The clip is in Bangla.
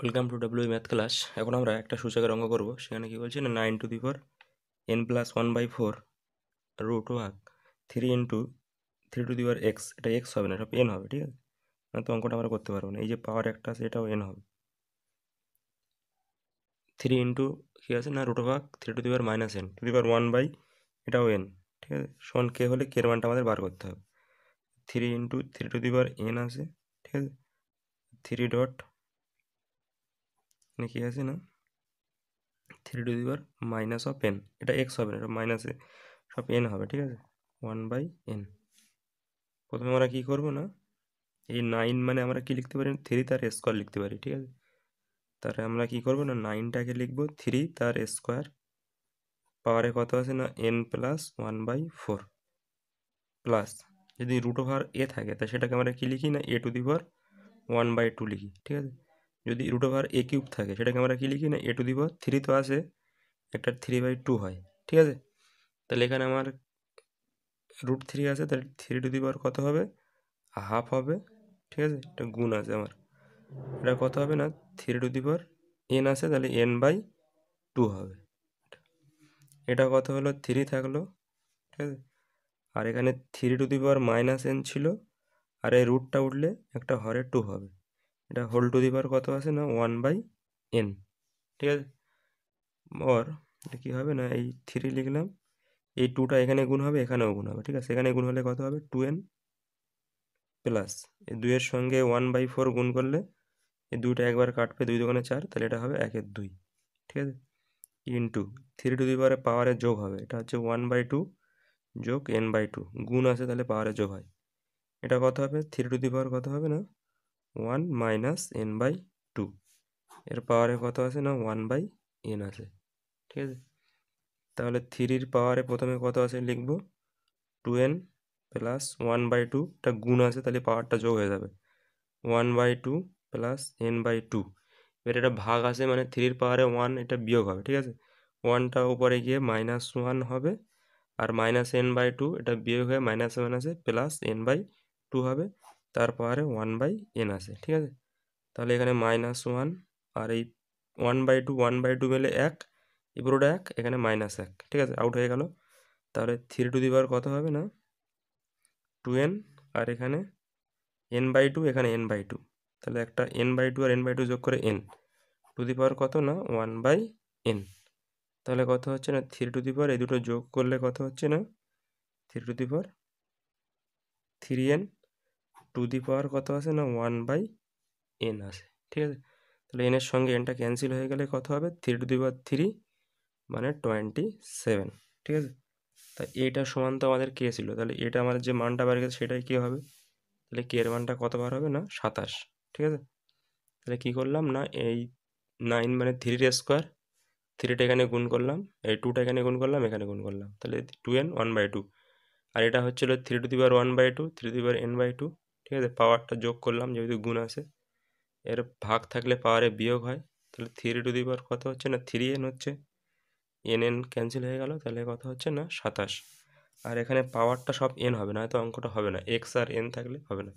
Welcome to W math class এখন আমরা একটা সূচকের অঙ্ক করব। সেখানে কি বলছে না nine to the four n plus one by four root over three into three to the power x এটা এক্স হবে না সব এন হবে, ঠিক আছে? না তো অঙ্কটা আমরা করতে পারব না। এই যে পাওয়ার একটা আছে, এটাও এন হবে। থ্রি ইন্টু কী আছে না root over three to the power minus n to the power one by এটাও এন ঠিক আছে? সমান কে হলে কের মানটা আমাদের বার করতে হবে। Three into three to the power n আছে, ঠিক আছে? থ্রি ডট এখানে কী আছে না? Three to the power minus of n এটা এক্স হবে এটা মাইনাসে সব এন হবে, ঠিক আছে? ওয়ান বাই এন প্রথমে আমরা কী করব না? এই নাইন মানে আমরা কী লিখতে পারি? থ্রি তার স্কোয়ার লিখতে পারি, ঠিক আছে? তাহলে আমরা কী করব না? নাইনটাকে লিখব থ্রি তার স্কোয়ার পাওয়ারে কত আছে না? N plus one by four plus যদি রুট ওভার এ থাকে, তা সেটাকে আমরা কী লিখি না? A to the power one by two লিখি, ঠিক আছে? যদি রুট ওভার এ কিউব থাকে, সেটাকে আমরা কী লিখি না? A to the power three তো আসে একটা থ্রি বাই টু হয়, ঠিক আছে? তাহলে এখানে আমার রুট থ্রি আছে, তাহলে থ্রি টু দি পাওয়ার কত হবে? হাফ হবে, ঠিক আছে? এটা গুণ আছে আমার। এটা কত হবে না? Three to the power n আছে, তাহলে এন বাই টু হবে। এটা কত হলো? থ্রি থাকল, ঠিক আছে? আর এখানে three to the power minus n ছিল, আর এই রুটটা উঠলে একটা হরে টু হবে। এটা হোল টু দি পাওয়ার কত আছে না? ওয়ান বাই এন ঠিক আছে? এটা কী হবে না? এই থ্রি লিখলাম। এই টুটা এখানে গুণ হবে, এখানেও গুণ হবে, ঠিক আছে? এখানে গুণ হলে কত হবে? টু এন প্লাস এই দুইয়ের সঙ্গে ওয়ান বাই ফোর গুণ করলে এই দুইটা একবার কাটবে দুই দোকানে চার, তাহলে এটা হবে একের দুই, ঠিক আছে? ইন্টু থ্রি টু দি পাওয়ারে পাওয়ারে যোগ হবে, এটা হচ্ছে ওয়ান বাই টু যোগ এন বাই টু গুণ আছে তাহলে পাওয়ারে যোগ হয়। এটা কত হবে? থ্রি টু দি পাওয়ার কত হবে না? One minus n by two. এর পাওয়ারে কত আছে না? ওয়ান বাই এন আছে। ঠিক আছে? তাহলে থ্রির পাওয়ারে প্রথমে কত আছে লিখব? Two n plus one by two এটা গুণ আছে, তাহলে পাওয়ারটা যোগ হয়ে যাবে। One by two plus n by two এবার এটা ভাগ আছে মানে থ্রির পাওয়ারে ওয়ান এটা বিয়োগ হবে, ঠিক আছে? ওয়ানটা উপরে গিয়ে মাইনাস ওয়ান হবে আর মাইনাস এন বাই টু এটা বিয়োগ হয়ে মাইনাস ওয়ান আছে প্লাস এন বাই টু হবে। তার পাওয়ারে ওয়ান বাই এন আছে, ঠিক আছে? তাহলে এখানে মাইনাস ওয়ান আর এই one by two one by two মিলে এক, এই পুরোটা এক, এখানে মাইনাস এক, ঠিক আছে? আউট হয়ে গেল। তাহলে থ্রি টু দি পাওয়ার কত হবে না? টু এন আর এখানে এন বাই টু এখানে এন বাই টু তাহলে একটা এন বাই টু আর এন বাই টু যোগ করে এন টু দি পাওয়ার কত না? ওয়ান বাই এন তাহলে কত হচ্ছে না? থ্রি টু দি পাওয়ার এই দুটো যোগ করলে কত হচ্ছে না? Three to the power three n to the power কত আছে না ওয়ান বাই এন আছে ঠিক আছে? তাহলে এনের সঙ্গে এনটা ক্যান্সেল হয়ে গেলে কত হবে? Three to the power three মানে টোয়েন্টি সেভেন ঠিক আছে? তা এটা সমান তো আমাদের কে ছিল, তাহলে এটা আমাদের যে মানটা বার গেছে সেটাই কী হবে? তাহলে কে এর মানটা কত বার হবে না? সাতাশ, ঠিক আছে? তাহলে কী করলাম না, এই নাইন মানে থ্রির স্কোয়ার থ্রিটা এখানে গুণ করলাম, এই টুটা এখানে গুণ করলাম, এখানে গুণ করলাম, তাহলে two n one by two আর এটা হচ্ছিল three to the one by two three to the power n by two ঠিক আছে? পাওয়ারটা যোগ করলাম, যেহেতু গুণ আছে। এর ভাগ থাকলে পাওয়ারে বিয়োগ হয়। তাহলে থ্রি টু দি পাওয়ার কত হচ্ছে না? থ্রি এন হচ্ছে। এন এন ক্যান্সেল হয়ে গেল, তাহলে কত হচ্ছে না? সাতাশ। আর এখানে পাওয়ারটা সব এন হবে না হয়তো অঙ্কটা হবে না। এক্স আর এন থাকলে হবে না।